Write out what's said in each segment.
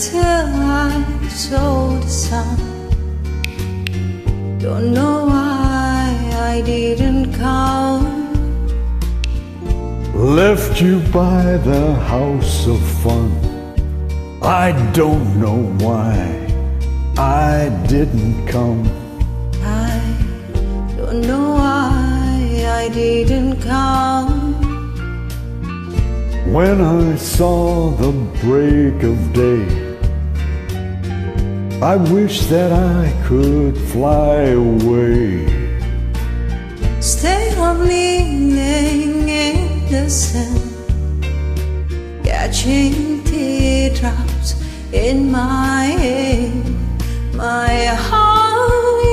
till I saw the sun. Don't know why I didn't come. Left you by the house of fun. I don't know why I didn't come. I don't know why I didn't come. When I saw the break of day I wish that I could fly away. Stay on leaning in the sand, catching teardrops in my head. My heart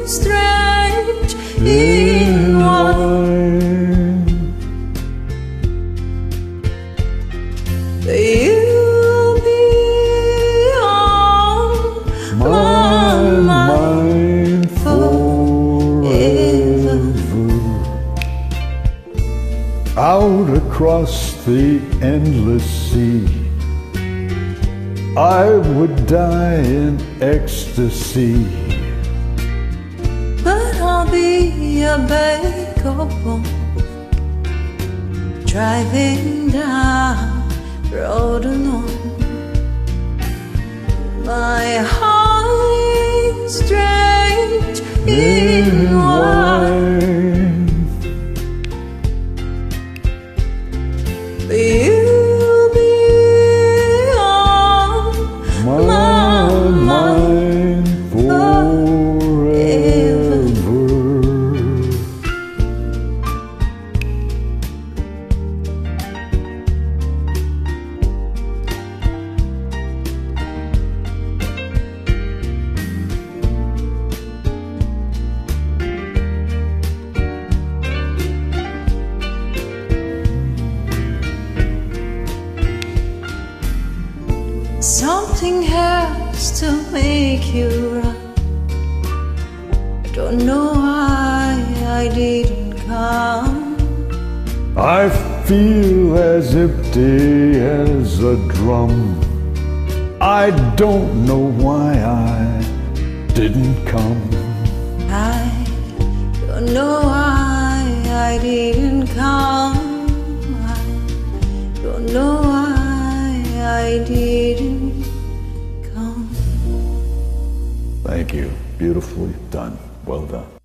is drenched in wine. Out across the endless sea, I would die in ecstasy. But I'll be a bones Driving down road alone My Something has to make you run. Don't know why I didn't come. I feel as empty as a drum. I don't know why I didn't come. I don't know why I didn't Thank you. Beautifully done. Well done.